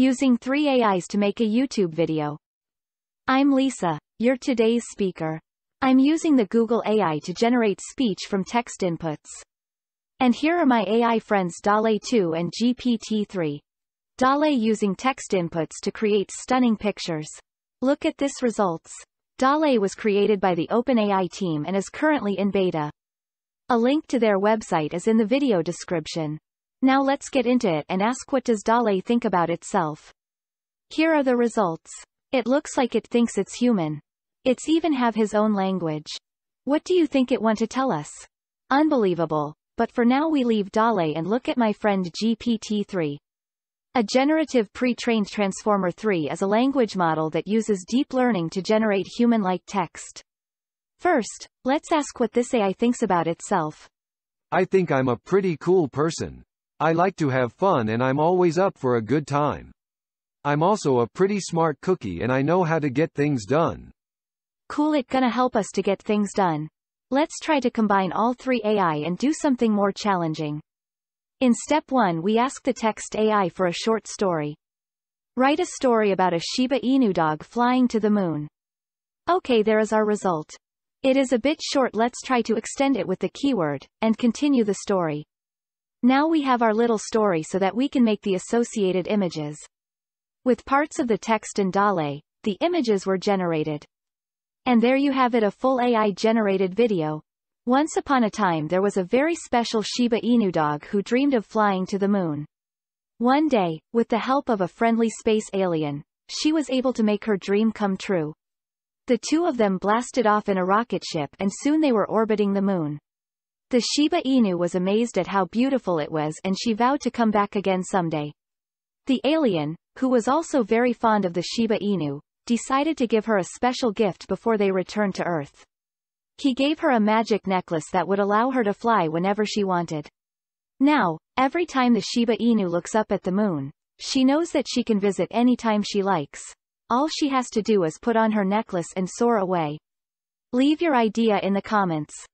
Using three AIs to make a YouTube video. I'm Lisa, You're today's speaker. I'm using the Google AI to generate speech from text inputs. And here are my AI friends DALL-E 2 and GPT-3. DALL-E using text inputs to create stunning pictures. Look at this results. DALL-E was created by the OpenAI team and is currently in beta. A link to their website is in the video description. Now let's get into it and ask what does DALL-E think about itself. Here are the results. It looks like it thinks it's human. It's even have his own language. What do you think it want to tell us? Unbelievable. But for now we leave DALL-E and look at my friend GPT-3. A generative pre-trained Transformer 3 is a language model that uses deep learning to generate human-like text. First, let's ask what this AI thinks about itself. I think I'm a pretty cool person. I like to have fun and I'm always up for a good time. I'm also a pretty smart cookie and I know how to get things done. Cool it gonna help us to get things done. Let's try to combine all three AI and do something more challenging. In step 1 we ask the text AI for a short story. Write a story about a Shiba Inu dog flying to the moon. Okay there is our result. It is a bit short let's try to extend it with the keyword, and continue the story. Now we have our little story so that we can make the associated images. With parts of the text and DALL-E, the images were generated. And there you have it a full AI-generated video. Once upon a time there was a very special Shiba Inu dog who dreamed of flying to the moon. One day, with the help of a friendly space alien, she was able to make her dream come true. The two of them blasted off in a rocket ship and soon they were orbiting the moon. The Shiba Inu was amazed at how beautiful it was and she vowed to come back again someday. The alien, who was also very fond of the Shiba Inu, decided to give her a special gift before they returned to Earth. He gave her a magic necklace that would allow her to fly whenever she wanted. Now, every time the Shiba Inu looks up at the moon, she knows that she can visit anytime she likes. All she has to do is put on her necklace and soar away. Leave your idea in the comments.